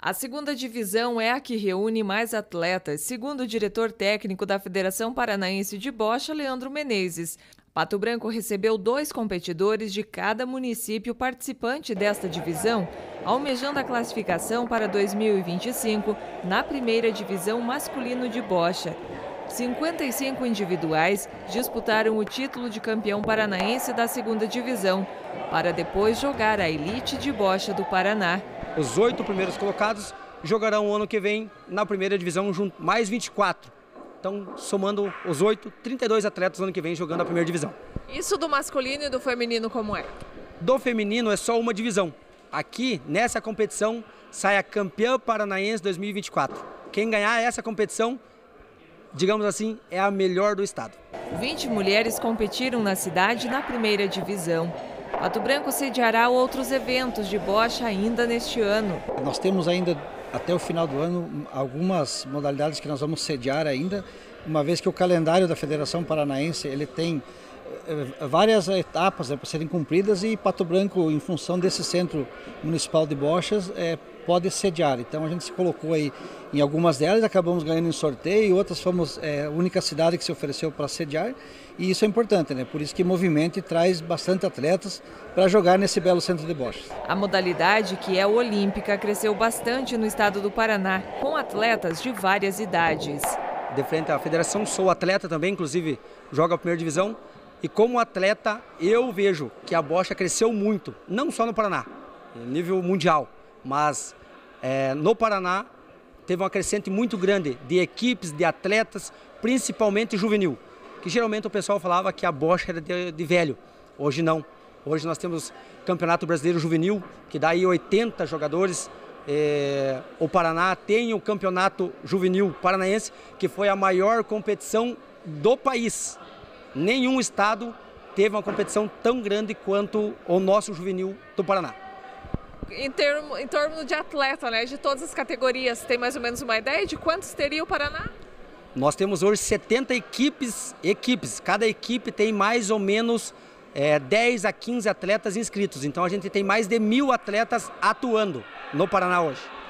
A segunda divisão é a que reúne mais atletas, segundo o diretor técnico da Federação Paranaense de Bocha, Leandro Menezes. Pato Branco recebeu dois competidores de cada município participante desta divisão, almejando a classificação para 2025 na primeira divisão masculino de Bocha. 55 individuais disputaram o título de campeão paranaense da segunda divisão, para depois jogar a elite de bocha do Paraná. Os oito primeiros colocados jogarão o ano que vem na primeira divisão, mais 24. Então, somando os oito, 32 atletas ano que vem jogando a primeira divisão. Isso do masculino e do feminino como é? Do feminino é só uma divisão. Aqui, nessa competição, sai a campeã paranaense 2024. Quem ganhar essa competição digamos assim, é a melhor do estado. 20 mulheres competiram na cidade na primeira divisão. Pato Branco sediará outros eventos de bocha ainda neste ano. Nós temos ainda até o final do ano algumas modalidades que nós vamos sediar ainda, uma vez que o calendário da Federação Paranaense ele tem várias etapas né, para serem cumpridas e Pato Branco, em função desse centro municipal de bochas, é, pode sediar. Então a gente se colocou aí em algumas delas, acabamos ganhando em sorteio, outras fomos é, a única cidade que se ofereceu para sediar e isso é importante, né? Por isso que movimento e traz bastante atletas para jogar nesse belo centro de bochas. A modalidade, que é olímpica, cresceu bastante no estado do Paraná, com atletas de várias idades. De frente à federação, sou atleta também, inclusive jogo a primeira divisão. E como atleta, eu vejo que a bocha cresceu muito, não só no Paraná, nível mundial, mas é, no Paraná teve uma crescente muito grande de equipes, de atletas, principalmente juvenil, que geralmente o pessoal falava que a bocha era de, de velho, hoje não. Hoje nós temos Campeonato Brasileiro Juvenil, que dá aí 80 jogadores. É, o Paraná tem o Campeonato Juvenil Paranaense, que foi a maior competição do país. Nenhum estado teve uma competição tão grande quanto o nosso juvenil do Paraná em, termo, em torno de atleta, né? De todas as categorias, tem mais ou menos uma ideia de quantos teria o Paraná? Nós temos hoje 70 equipes, equipes. Cada equipe tem mais ou menos é, 10 a 15 atletas inscritos. Então a gente tem mais de mil atletas atuando no Paraná hoje.